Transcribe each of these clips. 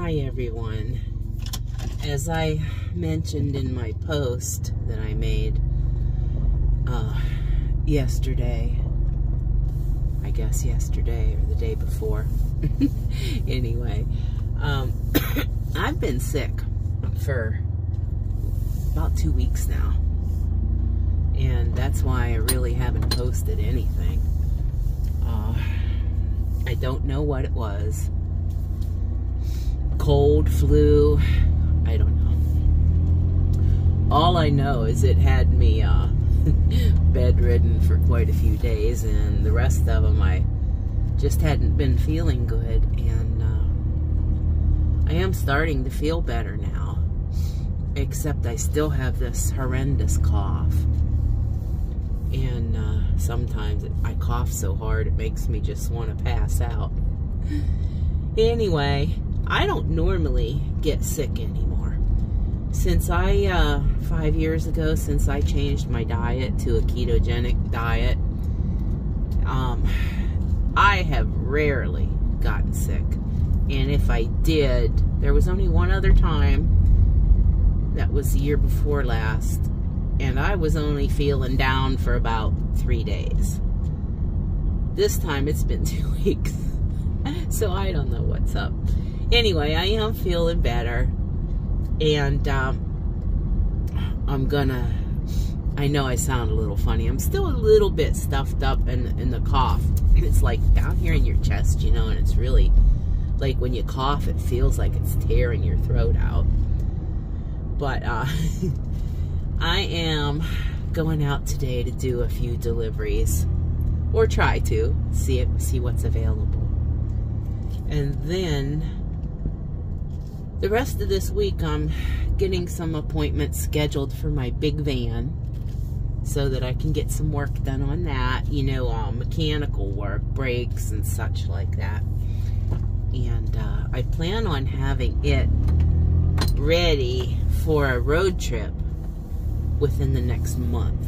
Hi everyone. As I mentioned in my post that I made uh, yesterday, I guess yesterday or the day before. anyway, um, I've been sick for about two weeks now. And that's why I really haven't posted anything. Uh, I don't know what it was cold, flu, I don't know. All I know is it had me uh, bedridden for quite a few days, and the rest of them I just hadn't been feeling good, and uh, I am starting to feel better now, except I still have this horrendous cough. And uh, sometimes I cough so hard it makes me just want to pass out. Anyway, I don't normally get sick anymore. Since I, uh, five years ago, since I changed my diet to a ketogenic diet, um, I have rarely gotten sick. And if I did, there was only one other time, that was the year before last, and I was only feeling down for about three days. This time it's been two weeks, so I don't know what's up anyway, I am feeling better. And um, I'm gonna, I know I sound a little funny. I'm still a little bit stuffed up in, in the cough. It's like down here in your chest, you know, and it's really like when you cough, it feels like it's tearing your throat out. But uh, I am going out today to do a few deliveries or try to see it, see what's available. And then the rest of this week, I'm getting some appointments scheduled for my big van so that I can get some work done on that. You know, uh, mechanical work, brakes and such like that. And uh, I plan on having it ready for a road trip within the next month.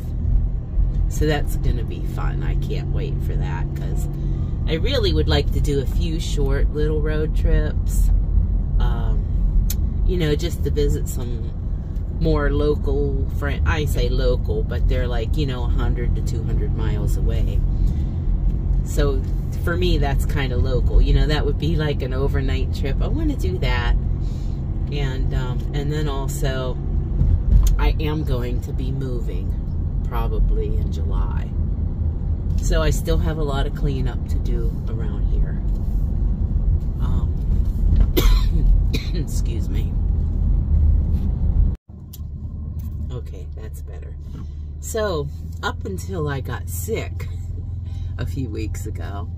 So that's going to be fun. I can't wait for that because I really would like to do a few short little road trips you know, just to visit some more local friend. I say local, but they're like, you know, 100 to 200 miles away. So for me, that's kind of local. You know, that would be like an overnight trip. I want to do that. And, um, and then also, I am going to be moving probably in July. So I still have a lot of cleanup to do around here. Excuse me. Okay, that's better. So, up until I got sick a few weeks ago,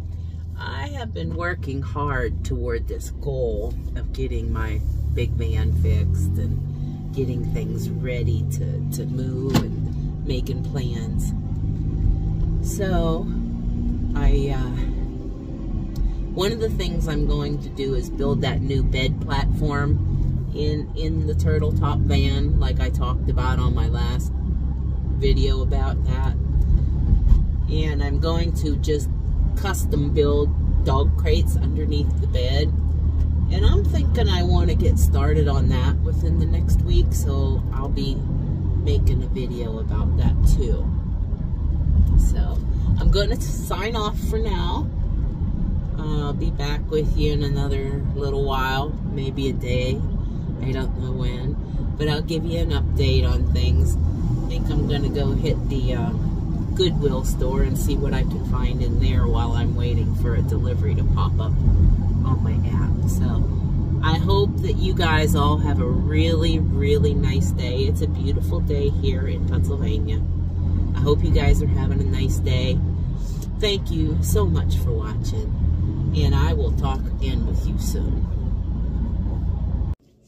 I have been working hard toward this goal of getting my big van fixed and getting things ready to, to move and making plans. So, I, uh, one of the things I'm going to do is build that new bed platform in, in the turtle top van, like I talked about on my last video about that. And I'm going to just custom build dog crates underneath the bed. And I'm thinking I want to get started on that within the next week, so I'll be making a video about that too. So, I'm going to sign off for now. I'll be back with you in another little while, maybe a day. I don't know when. But I'll give you an update on things. I think I'm going to go hit the uh, Goodwill store and see what I can find in there while I'm waiting for a delivery to pop up on my app. So I hope that you guys all have a really, really nice day. It's a beautiful day here in Pennsylvania. I hope you guys are having a nice day. Thank you so much for watching and I will talk again with you soon.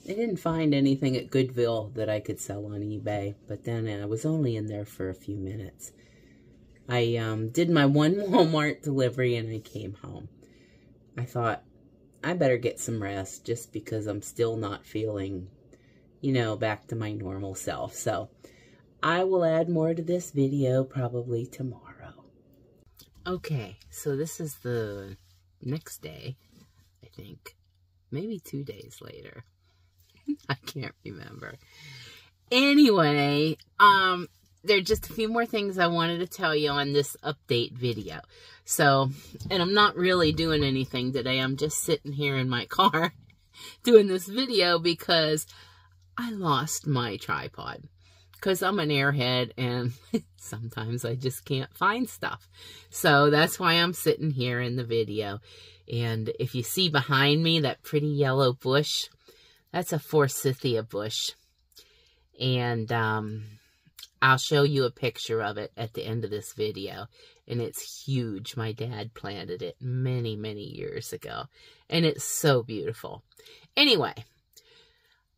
I didn't find anything at Goodwill that I could sell on eBay, but then I was only in there for a few minutes. I um, did my one Walmart delivery and I came home. I thought, I better get some rest just because I'm still not feeling, you know, back to my normal self. So I will add more to this video probably tomorrow. Okay, so this is the next day, I think. maybe two days later. I can't remember. Anyway, um, there are just a few more things I wanted to tell you on this update video. So, and I'm not really doing anything today. I'm just sitting here in my car doing this video because I lost my tripod. Because I'm an airhead and sometimes I just can't find stuff. So that's why I'm sitting here in the video. And if you see behind me that pretty yellow bush, that's a forsythia bush. And um, I'll show you a picture of it at the end of this video. And it's huge. My dad planted it many, many years ago. And it's so beautiful. Anyway,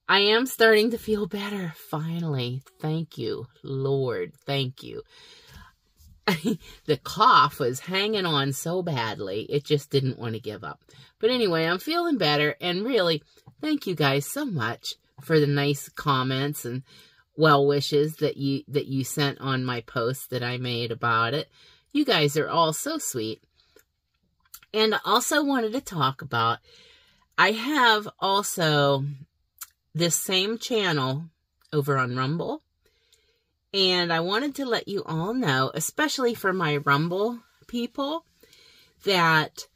I am starting to feel better, finally. Thank you, Lord. Thank you. the cough was hanging on so badly, it just didn't want to give up. But anyway, I'm feeling better, and really, thank you guys so much for the nice comments and well wishes that you that you sent on my post that I made about it. You guys are all so sweet. And also wanted to talk about I have also this same channel over on Rumble. And I wanted to let you all know, especially for my Rumble people, that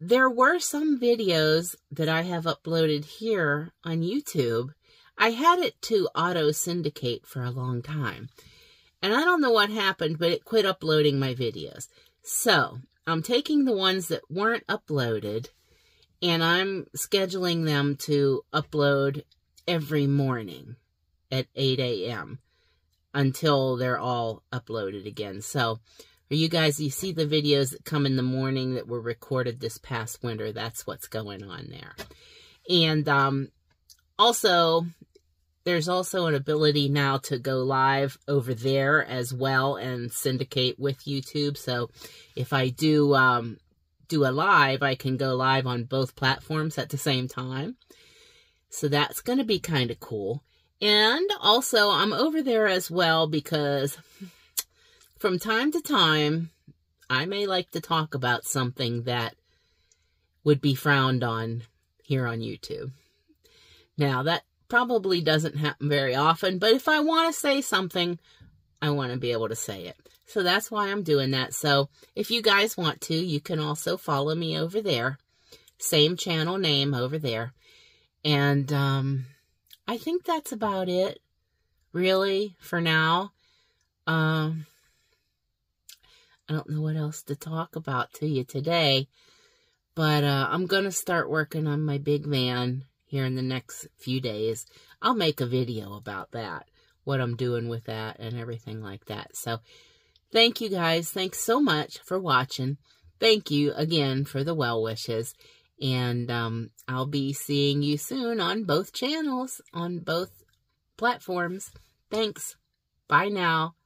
there were some videos that I have uploaded here on YouTube. I had it to auto syndicate for a long time. And I don't know what happened, but it quit uploading my videos. So I'm taking the ones that weren't uploaded and I'm scheduling them to upload every morning at 8 a.m. until they're all uploaded again. So for you guys, you see the videos that come in the morning that were recorded this past winter. That's what's going on there. And um, also, there's also an ability now to go live over there as well and syndicate with YouTube. So if I do um, do a live, I can go live on both platforms at the same time. So that's going to be kind of cool. And also, I'm over there as well because from time to time, I may like to talk about something that would be frowned on here on YouTube. Now, that probably doesn't happen very often, but if I want to say something, I want to be able to say it. So that's why I'm doing that. So if you guys want to, you can also follow me over there. Same channel name over there. And um, I think that's about it, really, for now. Um, I don't know what else to talk about to you today. But uh, I'm going to start working on my big van here in the next few days. I'll make a video about that, what I'm doing with that and everything like that. So Thank you guys. Thanks so much for watching. Thank you again for the well wishes. And um, I'll be seeing you soon on both channels, on both platforms. Thanks. Bye now.